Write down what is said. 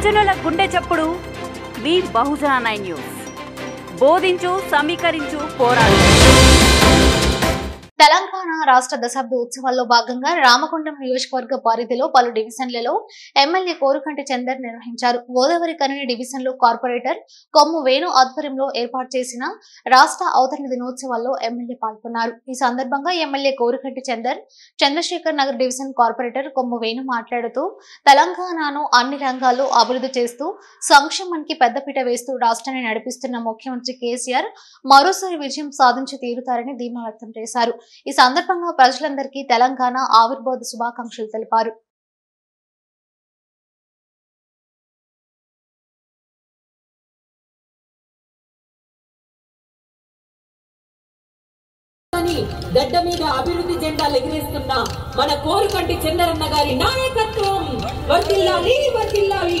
యువజనుల గుండె చప్పుడు. మీ బహుజన న్యూస్. బోధించు సమీకరించు పోరాడు. రాష్ట్ర దశాబ్ది ఉత్సవాల్లో భాగంగా రామకొండం నియోజకవర్గ పరిధిలో పలు డివిజన్లలో ఎమ్మెల్యే కోరుకంటి చందర్ నిర్వహించారు. గోదావరి కనిని డివిజన్లో కార్పొరేటర్ కొమ్ము వేణు ఆధ్వర్యంలో ఏర్పాటు చేసిన రాష్ట్ర అవతరణ దినోత్సవాల్లో ఎమ్మెల్యే పాల్గొన్నారు. ఈ సందర్భంగా MLA Korukanti Chander Chandrashekar Nagar division corporator Kommu Venu మాట్లాడుతూ తెలంగాణను అన్ని రంగాల్లో అభివృద్ధి చేస్తూ సంక్షేమానికి పెద్దపీట వేస్తూ రాష్ట్రాన్ని నడిపిస్తున్న ముఖ్యమంత్రి కేసీఆర్ మరోసారి విజయం సాధించి తీరుతారని ధీమా వ్యక్తం చేశారు. ఈ సందర్భంగా తెలంగాణ ప్రజలందరికీ తెలంగాణ ఆవిర్భోధ శుభాకాంక్షలు తెలిపారు. గడ్డ మీద అభివృద్ధి జెండాలు ఎగిరేస్తున్న మన కోరుకంటి చందరన్న గారి నాయకత్వం వర్తిల్లాలి వర్తిల్లాలి